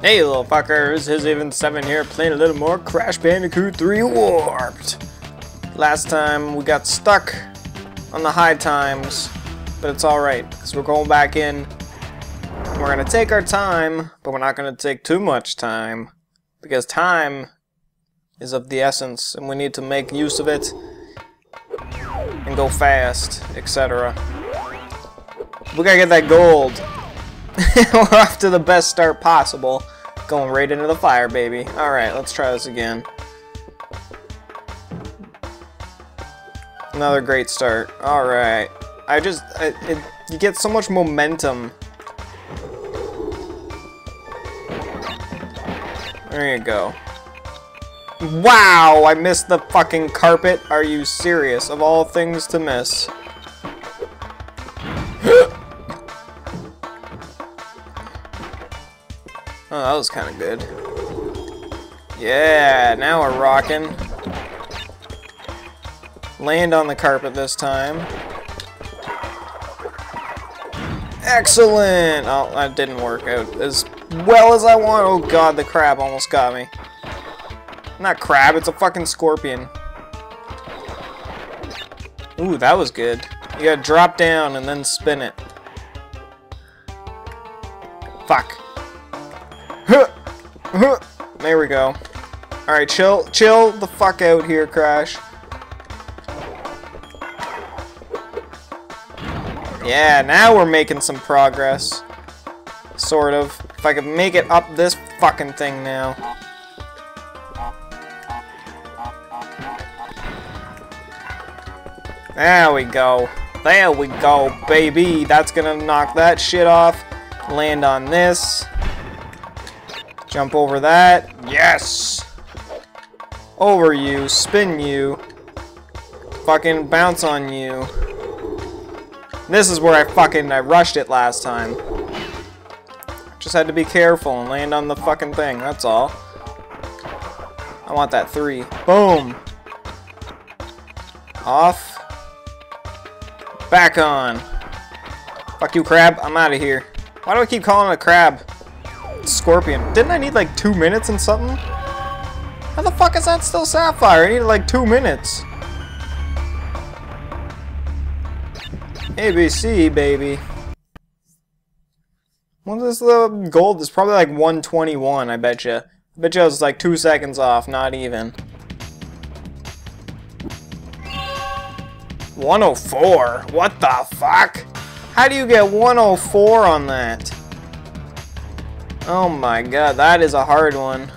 Hey little fuckers, HisEvenSeven here playing a little more Crash Bandicoot 3 Warped. Last time we got stuck on the high times, but it's alright, because we're going back in. We're going to take our time, but we're not going to take too much time, because time is of the essence, and we need to make use of it, and go fast, etc. We gotta get that gold. We're off to the best start possible. Going right into the fire, baby. Alright, let's try this again. Another great start. Alright. I just... I, it, you get so much momentum. There you go. Wow! I missed the fucking carpet. Are you serious? Of all things to miss. Oh, that was kind of good. Yeah, now we're rocking. Land on the carpet this time. Excellent! Oh, that didn't work out as well as I want. Oh god, the crab almost got me. Not crab, it's a fucking scorpion. Ooh, that was good. You gotta drop down and then spin it. Fuck. There we go. Alright, chill, chill the fuck out here, Crash. Yeah, now we're making some progress. Sort of. If I could make it up this fucking thing now. There we go. There we go, baby. That's gonna knock that shit off. Land on this. Jump over that. Yes! Over you. Spin you. Fucking bounce on you. This is where I fucking I rushed it last time. Just had to be careful and land on the fucking thing, that's all. I want that three. Boom! Off. Back on. Fuck you, crab. I'm out of here. Why do I keep calling it a crab? Scorpion. Didn't I need like two minutes and something? How the fuck is that still Sapphire? I needed like two minutes. ABC, baby. What is the gold? It's probably like 121, I bet you. I bet you I was like two seconds off, not even. 104? What the fuck? How do you get 104 on that? Oh my god, that is a hard one.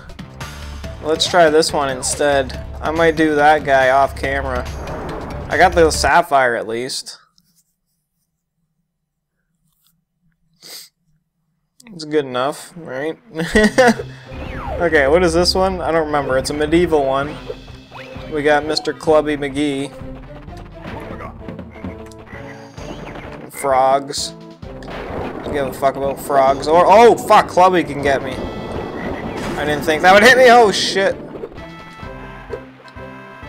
Let's try this one instead. I might do that guy off camera. I got the sapphire at least. It's good enough, right? okay, what is this one? I don't remember. It's a medieval one. We got Mr. Clubby McGee. Oh Frogs give a fuck about frogs. Or, oh, fuck, Clubby can get me. I didn't think that would hit me. Oh, shit.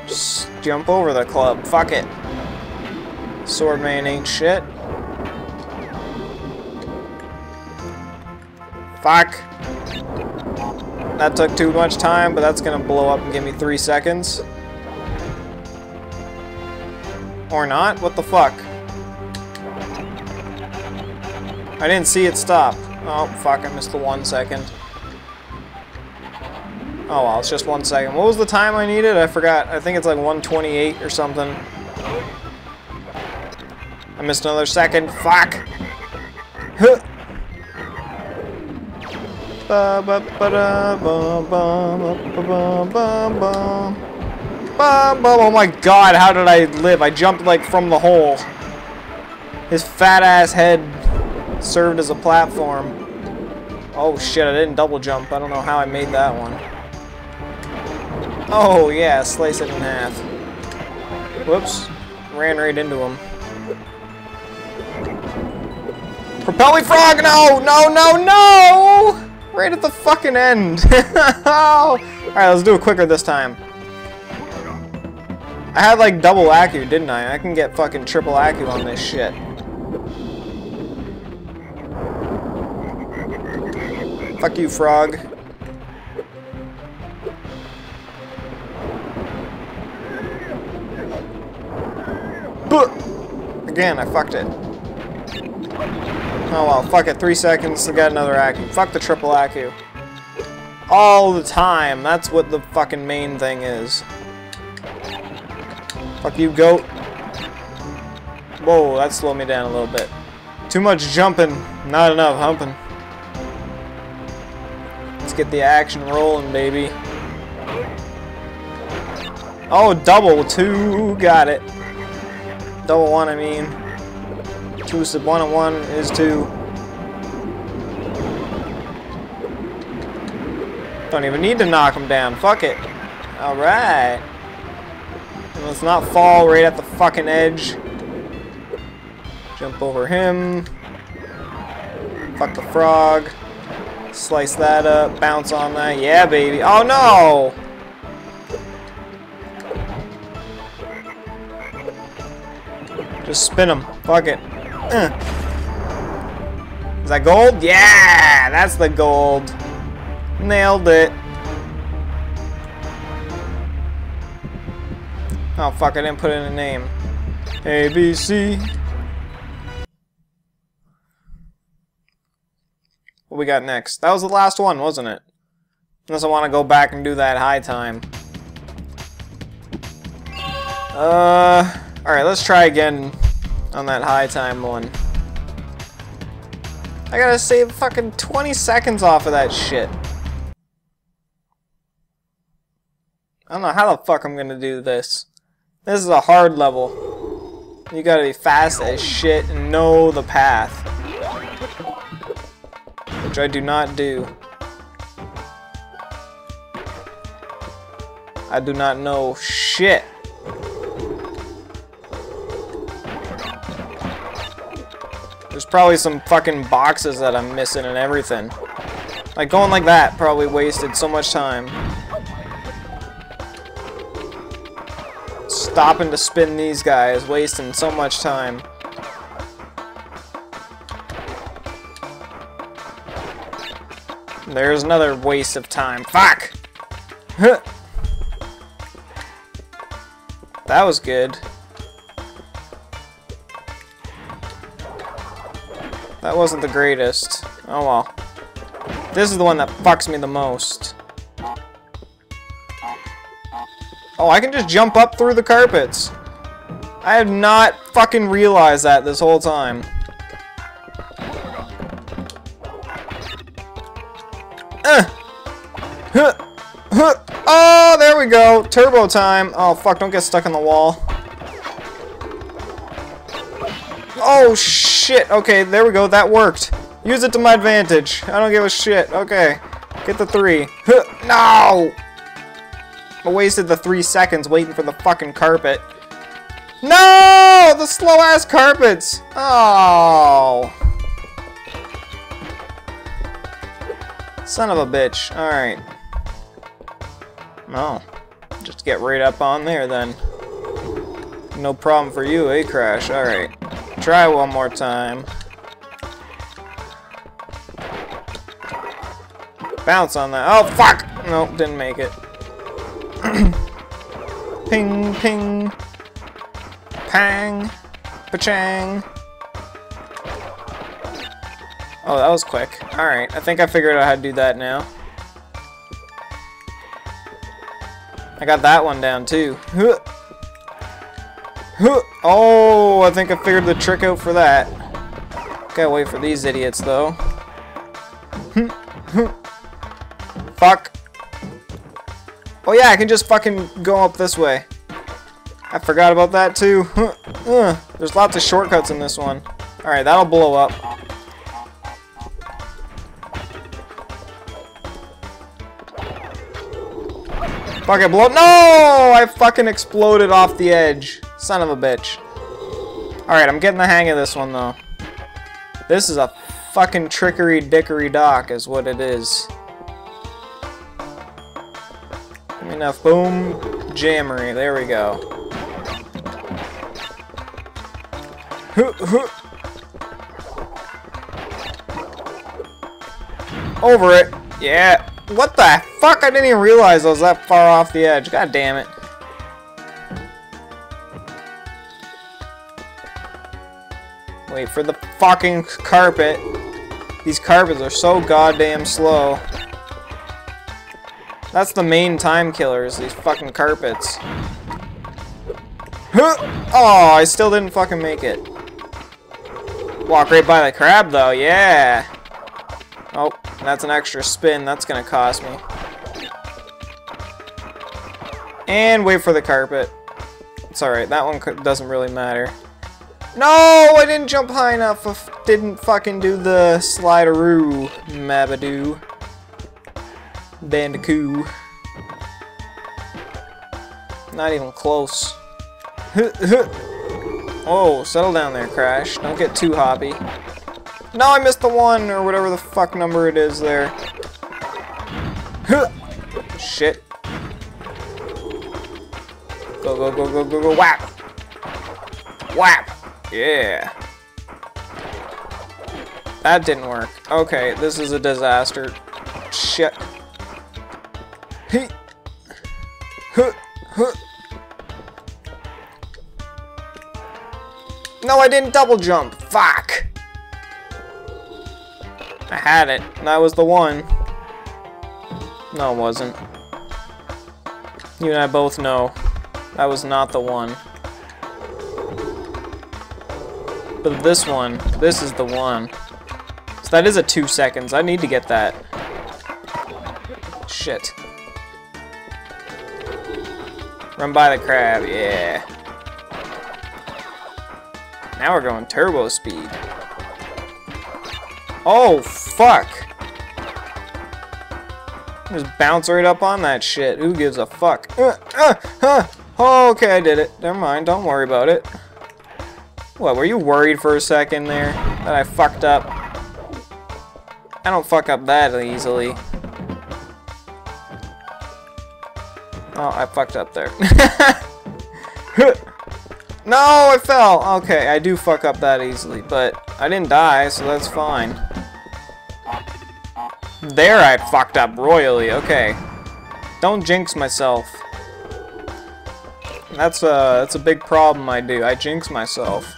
Just jump over the club. Fuck it. Swordman ain't shit. Fuck. That took too much time, but that's gonna blow up and give me three seconds. Or not? What the fuck? I didn't see it stop. Oh, fuck, I missed the one second. Oh well, it's just one second. What was the time I needed? I forgot. I think it's like 128 or something. I missed another second. Fuck! Huh. Oh my god, how did I live? I jumped like from the hole. His fat ass head served as a platform. Oh shit, I didn't double jump. I don't know how I made that one. Oh yeah, slice it in half. Whoops. Ran right into him. Propel me frog! No! No, no, no! Right at the fucking end. Alright, let's do it quicker this time. I had like double Aku, didn't I? I can get fucking triple Aku on this shit. Fuck you, frog. Again, I fucked it. Oh well, fuck it. Three seconds to get another Aku. Fuck the triple Aku. All the time. That's what the fucking main thing is. Fuck you, goat. Whoa, that slowed me down a little bit. Too much jumping, not enough humping. Get the action rolling, baby. Oh, double two, got it. Double one, I mean. Two sub one and one is two. Don't even need to knock him down. Fuck it. Alright. Let's not fall right at the fucking edge. Jump over him. Fuck the frog. Slice that up. Bounce on that. Yeah, baby. Oh, no! Just spin him. Fuck it. Uh. Is that gold? Yeah! That's the gold. Nailed it. Oh, fuck. I didn't put in a name. A, B, C. we got next? That was the last one, wasn't it? Unless I want to go back and do that high time. Uh, alright, let's try again on that high time one. I gotta save fucking 20 seconds off of that shit. I don't know how the fuck I'm gonna do this. This is a hard level. You gotta be fast as shit and know the path which I do not do. I do not know shit. There's probably some fucking boxes that I'm missing and everything. Like, going like that probably wasted so much time. Stopping to spin these guys, wasting so much time. There's another waste of time. Fuck! that was good. That wasn't the greatest. Oh well. This is the one that fucks me the most. Oh, I can just jump up through the carpets. I have not fucking realized that this whole time. Turbo time. Oh, fuck, don't get stuck on the wall. Oh, shit. Okay, there we go. That worked. Use it to my advantage. I don't give a shit. Okay. Get the three. No! I wasted the three seconds waiting for the fucking carpet. No! The slow-ass carpets! Oh! Son of a bitch. Alright. No. Oh. Just get right up on there then. No problem for you, eh, Crash? Alright. Try one more time. Bounce on that. Oh, fuck! Nope, didn't make it. ping, ping. Pang. Pachang. Oh, that was quick. Alright, I think I figured out how to do that now. I got that one down too. Oh, I think I figured the trick out for that. Gotta wait for these idiots though. Fuck. Oh yeah, I can just fucking go up this way. I forgot about that too. There's lots of shortcuts in this one. Alright, that'll blow up. Fucking blow- No! I fucking exploded off the edge. Son of a bitch. Alright, I'm getting the hang of this one, though. This is a fucking trickery dickery dock is what it is. Enough boom jammery. There we go. Over it. Yeah. What the fuck? I didn't even realize I was that far off the edge. God damn it. Wait for the fucking carpet. These carpets are so goddamn slow. That's the main time killers, these fucking carpets. Oh, I still didn't fucking make it. Walk right by the crab, though. Yeah. Oh, that's an extra spin. That's gonna cost me. And wait for the carpet. It's alright. That one doesn't really matter. No, I didn't jump high enough. I didn't fucking do the slideroo, Mabadoo. Bandicoot. Not even close. oh, settle down there, Crash. Don't get too hobby. No, I missed the one, or whatever the fuck number it is there. Shit. Go, go, go, go, go, go, whap! Whap! Yeah. That didn't work. Okay, this is a disaster. Shit. Hey. Huh. Huh. No, I didn't double jump. Fuck. I had it. That was the one. No, it wasn't. You and I both know. That was not the one. But this one, this is the one. So that is a two seconds. I need to get that. Shit. Run by the crab, yeah. Now we're going turbo speed. Oh, fuck. Just bounce right up on that shit. Who gives a fuck? Uh, uh, uh. Oh, okay, I did it. Never mind, don't worry about it. What, were you worried for a second there? That I fucked up? I don't fuck up that easily. Oh, I fucked up there. no, I fell! Okay, I do fuck up that easily, but I didn't die, so that's fine. There I fucked up royally, okay. Don't jinx myself. That's a, that's a big problem I do. I jinx myself.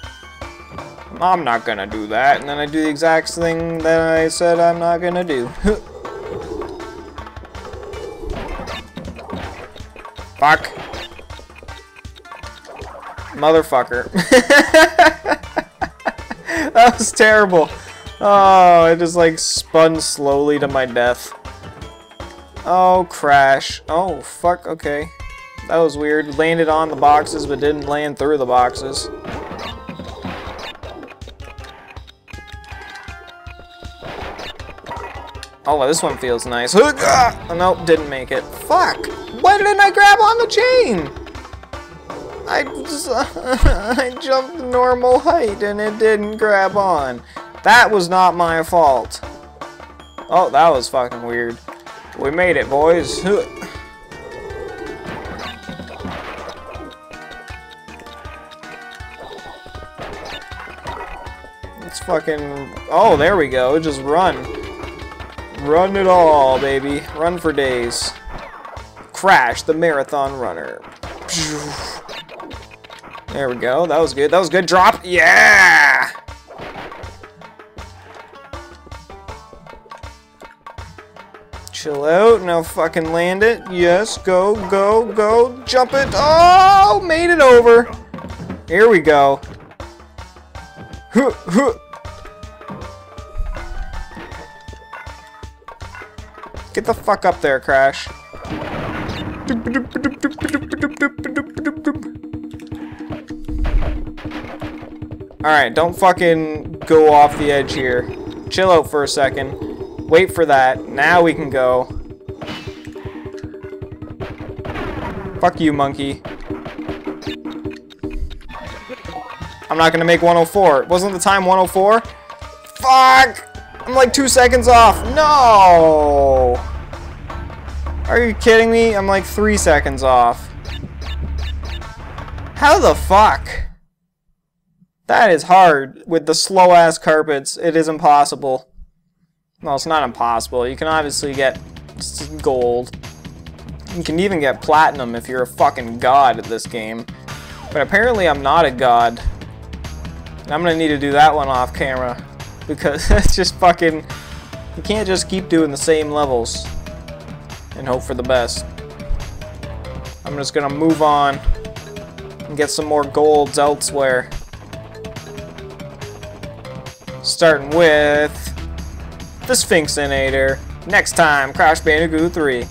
I'm not gonna do that, and then I do the exact thing that I said I'm not gonna do. Fuck. Motherfucker. that was terrible. Oh, it just like spun slowly to my death. Oh, crash. Oh, fuck, okay. That was weird. Landed on the boxes, but didn't land through the boxes. Oh, this one feels nice. Oh, nope, didn't make it. Fuck! Why didn't I grab on the chain? I, just, I jumped normal height and it didn't grab on. That was not my fault. Oh, that was fucking weird. We made it, boys. Let's fucking... Oh, there we go. Just run. Run it all, baby. Run for days. Crash, the marathon runner. There we go. That was good. That was good. Drop. Yeah! Chill out. Now fucking land it. Yes. Go, go, go. Jump it. Oh! Made it over. Here we go. Get the fuck up there, Crash. Alright, don't fucking go off the edge here. Chill out for a second. Wait for that. Now we can go. Fuck you, monkey. I'm not gonna make 104. Wasn't the time 104? Fuck! I'm like two seconds off. No! Are you kidding me? I'm like three seconds off. How the fuck? That is hard. With the slow-ass carpets, it is impossible. Well, it's not impossible. You can obviously get gold. You can even get platinum if you're a fucking god at this game. But apparently I'm not a god. And I'm gonna need to do that one off camera. Because it's just fucking... You can't just keep doing the same levels. And hope for the best. I'm just gonna move on. And get some more golds elsewhere. Starting with... The Sphynxinator. Next time, Crash Bandicoot 3.